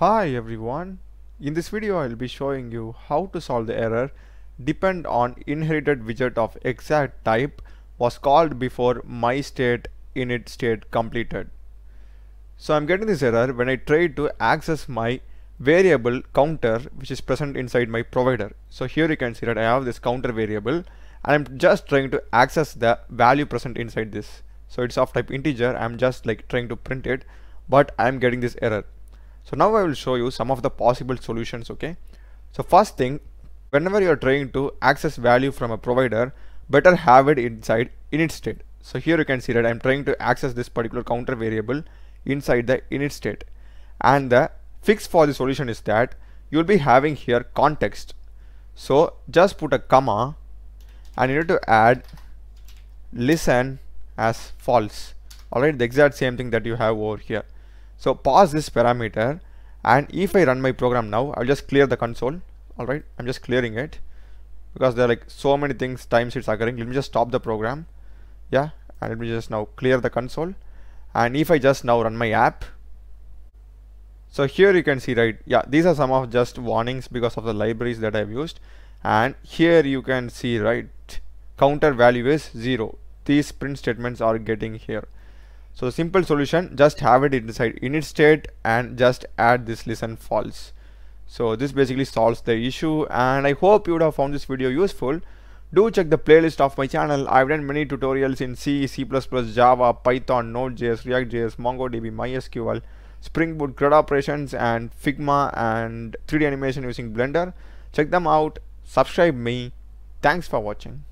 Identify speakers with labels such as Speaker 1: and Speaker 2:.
Speaker 1: Hi everyone. In this video I'll be showing you how to solve the error depend on inherited widget of exact type was called before my state init state completed. So I'm getting this error when I try to access my variable counter which is present inside my provider. So here you can see that I have this counter variable and I'm just trying to access the value present inside this. So it's of type integer I'm just like trying to print it but I'm getting this error. So now I will show you some of the possible solutions okay. So first thing whenever you are trying to access value from a provider better have it inside init state. So here you can see that I'm trying to access this particular counter variable inside the init state and the fix for the solution is that you'll be having here context so just put a comma and you need to add listen as false alright the exact same thing that you have over here so pause this parameter and if I run my program now I'll just clear the console. Alright I'm just clearing it because there are like so many things times it's occurring. Let me just stop the program. Yeah and let me just now clear the console. And if I just now run my app. So here you can see right yeah these are some of just warnings because of the libraries that I've used. And here you can see right counter value is 0 these print statements are getting here so the simple solution just have it inside init state and just add this listen false so this basically solves the issue and I hope you would have found this video useful do check the playlist of my channel. I've done many tutorials in C, C++, Java, Python, Node.js, React.js, MongoDB, MySQL, Spring Boot, CRUD operations and Figma and 3D animation using Blender. Check them out. Subscribe me. Thanks for watching.